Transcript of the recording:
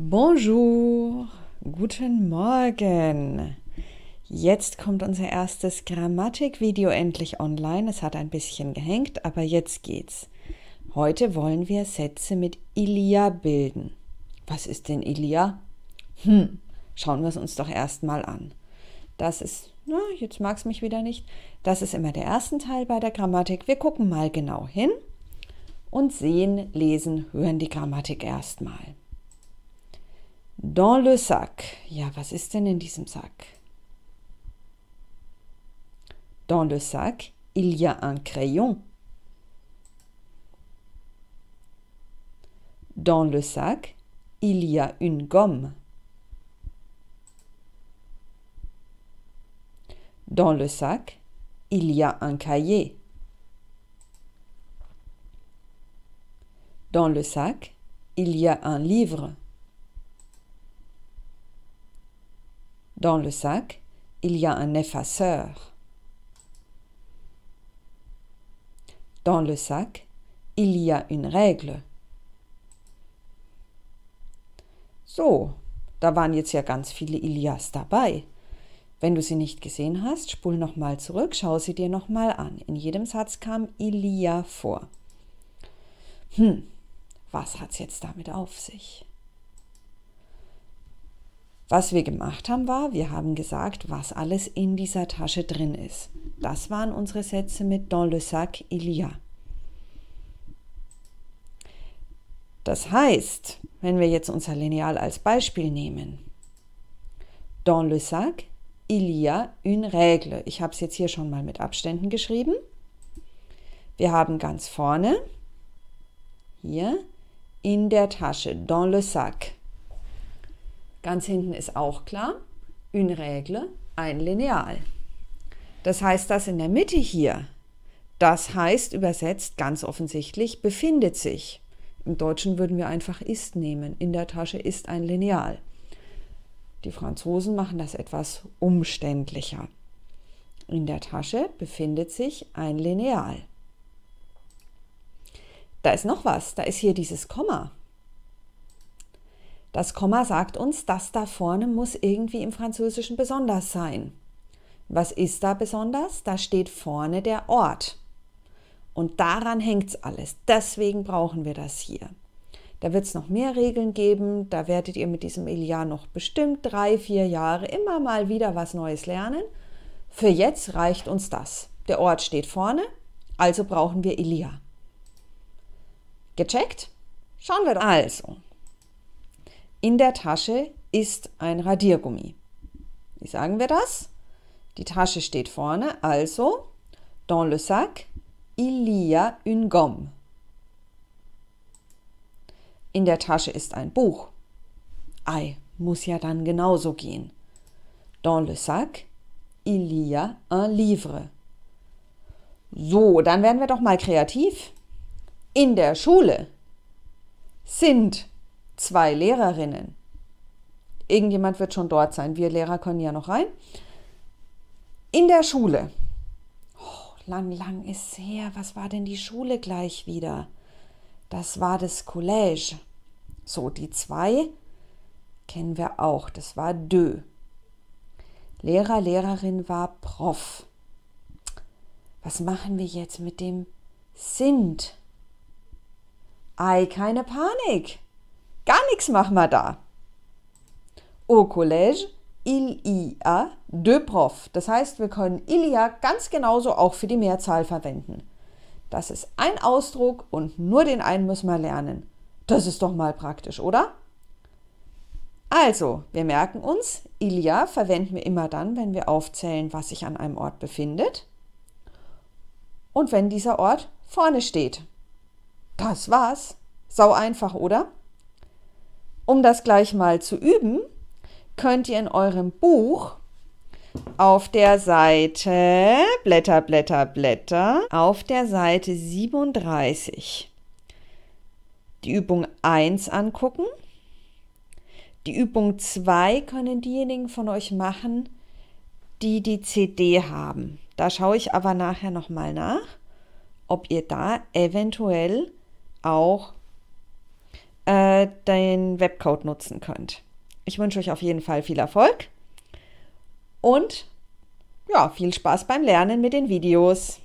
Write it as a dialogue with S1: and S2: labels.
S1: Bonjour, guten Morgen. Jetzt kommt unser erstes Grammatikvideo endlich online. Es hat ein bisschen gehängt, aber jetzt geht's. Heute wollen wir Sätze mit Ilia bilden. Was ist denn Ilia? Hm, schauen wir es uns doch erstmal an. Das ist, na, jetzt mag es mich wieder nicht. Das ist immer der erste Teil bei der Grammatik. Wir gucken mal genau hin und sehen, lesen, hören die Grammatik erstmal. Dans le sac. Ja, was ist denn in diesem Sack? Dans le sac, il y a un crayon. Dans le sac, il y a une gomme. Dans le sac, il y a un cahier. Dans le sac, il y a un livre. Dans le sac, il y a un effaceur. Dans le sac, il y a une règle. So, da waren jetzt ja ganz viele Ilias dabei. Wenn du sie nicht gesehen hast, spul nochmal zurück, schau sie dir nochmal an. In jedem Satz kam Ilia vor. Hm, was hat's jetzt damit auf sich? Was wir gemacht haben, war, wir haben gesagt, was alles in dieser Tasche drin ist. Das waren unsere Sätze mit Dans le sac il y a. Das heißt, wenn wir jetzt unser Lineal als Beispiel nehmen, Dans le sac il y a une règle. Ich habe es jetzt hier schon mal mit Abständen geschrieben. Wir haben ganz vorne, hier, in der Tasche, dans le sac. Ganz hinten ist auch klar, une règle, ein Lineal. Das heißt, das in der Mitte hier, das heißt übersetzt ganz offensichtlich befindet sich. Im Deutschen würden wir einfach ist nehmen. In der Tasche ist ein Lineal. Die Franzosen machen das etwas umständlicher. In der Tasche befindet sich ein Lineal. Da ist noch was, da ist hier dieses Komma. Das Komma sagt uns, das da vorne muss irgendwie im Französischen besonders sein. Was ist da besonders? Da steht vorne der Ort. Und daran hängt es alles. Deswegen brauchen wir das hier. Da wird es noch mehr Regeln geben. Da werdet ihr mit diesem Elia noch bestimmt drei, vier Jahre immer mal wieder was Neues lernen. Für jetzt reicht uns das. Der Ort steht vorne, also brauchen wir Elia. Gecheckt? Schauen wir also. In der Tasche ist ein Radiergummi. Wie sagen wir das? Die Tasche steht vorne, also dans le sac, il y a une gomme. In der Tasche ist ein Buch. Ei, muss ja dann genauso gehen. Dans le sac, il y a un livre. So, dann werden wir doch mal kreativ. In der Schule sind zwei Lehrerinnen. Irgendjemand wird schon dort sein. Wir Lehrer können ja noch rein. In der Schule. Oh, lang, lang ist her. Was war denn die Schule gleich wieder? Das war das Collège. So, die zwei kennen wir auch. Das war deux. Lehrer, Lehrerin war Prof. Was machen wir jetzt mit dem sind? Ei, keine Panik. Nichts machen wir da. Au collège, il y a deux profs. Das heißt, wir können il y a ganz genauso auch für die Mehrzahl verwenden. Das ist ein Ausdruck und nur den einen müssen wir lernen. Das ist doch mal praktisch, oder? Also, wir merken uns, Ilia verwenden wir immer dann, wenn wir aufzählen, was sich an einem Ort befindet und wenn dieser Ort vorne steht. Das war's. Sau einfach, oder? Um das gleich mal zu üben, könnt ihr in eurem Buch auf der Seite, Blätter, Blätter, Blätter, auf der Seite 37 die Übung 1 angucken. Die Übung 2 können diejenigen von euch machen, die die CD haben. Da schaue ich aber nachher nochmal nach, ob ihr da eventuell auch äh, den Webcode nutzen könnt. Ich wünsche euch auf jeden Fall viel Erfolg und ja, viel Spaß beim Lernen mit den Videos.